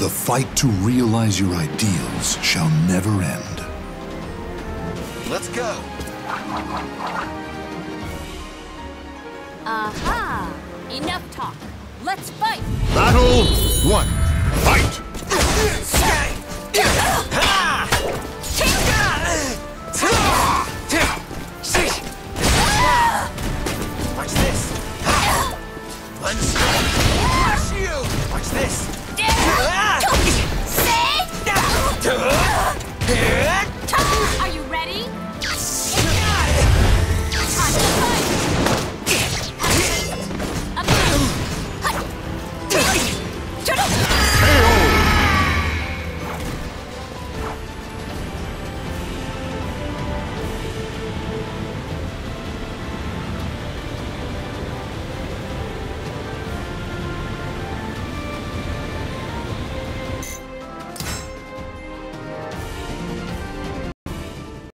The fight to realize your ideals shall never end. Let's go. Aha! Enough talk. Let's fight! Battle one. Fight!